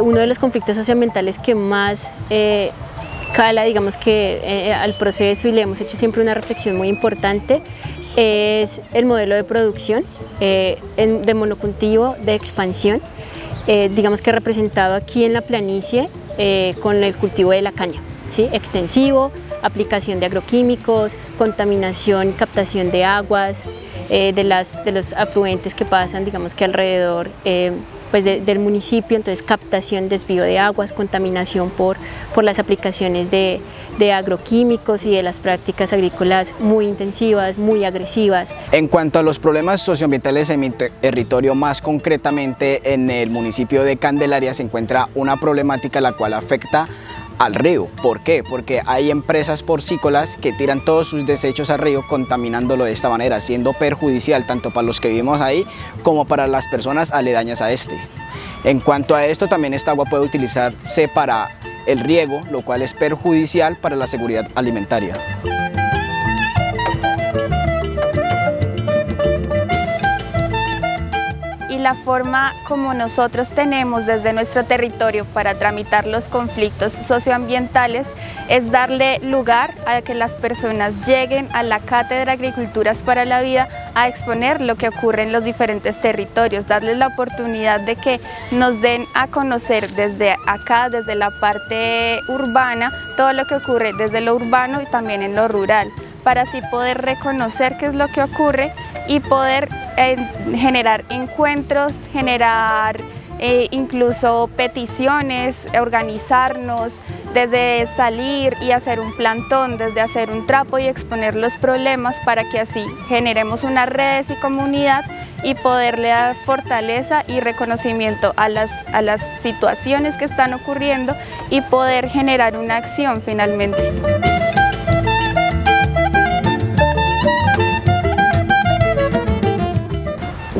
uno de los conflictos socioambientales que más cala, digamos que al proceso y le hemos hecho siempre una reflexión muy importante es el modelo de producción de monocultivo de expansión, digamos que representado aquí en la planicie con el cultivo de la caña, ¿sí? extensivo, aplicación de agroquímicos, contaminación, captación de aguas, eh, de, las, de los afluentes que pasan, digamos que alrededor pues del municipio, entonces captación, desvío de aguas, contaminación por, por las aplicaciones de, de, agroquímicos y de las prácticas agrícolas muy intensivas, muy agresivas. En cuanto a los problemas socioambientales en mi territorio, más concretamente en el municipio de Candelaria se encuentra una problemática la cual afecta al río. ¿Por qué? Porque hay empresas porcícolas que tiran todos sus desechos al río contaminándolo de esta manera, siendo perjudicial tanto para los que vivimos ahí como para las personas aledañas a este. En cuanto a esto, también esta agua puede utilizarse para el riego, lo cual es perjudicial para la seguridad alimentaria. La forma como nosotros tenemos desde nuestro territorio para tramitar los conflictos socioambientales es darle lugar a que las personas lleguen a la Cátedra Agriculturas para la Vida a exponer lo que ocurre en los diferentes territorios, darles la oportunidad de que nos den a conocer desde acá, desde la parte urbana, todo lo que ocurre desde lo urbano y también en lo rural para así poder reconocer qué es lo que ocurre y poder generar encuentros, generar eh, incluso peticiones, organizarnos, desde salir y hacer un plantón, desde hacer un trapo y exponer los problemas para que así generemos unas redes y comunidad y poderle dar fortaleza y reconocimiento a las, a las situaciones que están ocurriendo y poder generar una acción finalmente.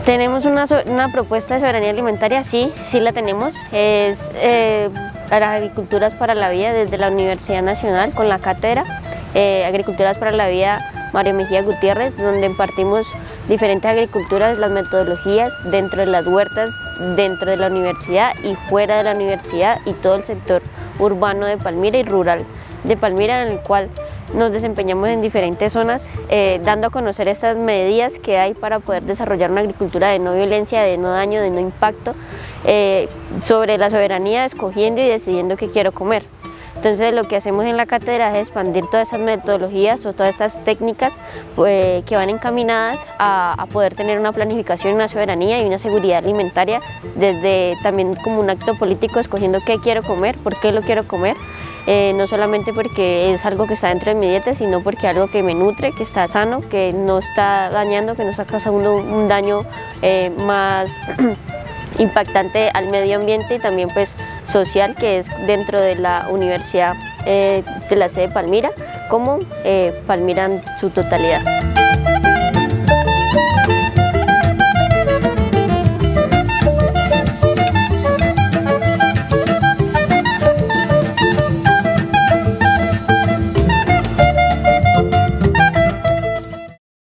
Tenemos una, propuesta de soberanía alimentaria, sí, sí la tenemos. Es eh, las agriculturas para la vida desde la Universidad Nacional con la cátedra eh, Agriculturas para la Vida Mario Mejía Gutiérrez, donde impartimos diferentes agriculturas, las metodologías dentro de las huertas, dentro de la universidad y fuera de la universidad y todo el sector urbano de Palmira y rural de Palmira en el cual nos desempeñamos en diferentes zonas, eh, dando a conocer estas medidas que hay para poder desarrollar una agricultura de no violencia, de no daño, de no impacto, eh, sobre la soberanía, escogiendo y decidiendo qué quiero comer. Entonces lo que hacemos en la cátedra es expandir todas esas metodologías o todas estas técnicas pues, que van encaminadas a, a, poder tener una planificación, una soberanía y una seguridad alimentaria desde también como un acto político escogiendo qué quiero comer, por qué lo quiero comer, eh, no solamente porque es algo que está dentro de mi dieta, sino porque algo que me nutre, que está sano, que no está dañando, que no está causando un daño eh, más impactante al medio ambiente y también pues social que es dentro de la Universidad eh, de la sede Palmira como Palmira en su totalidad.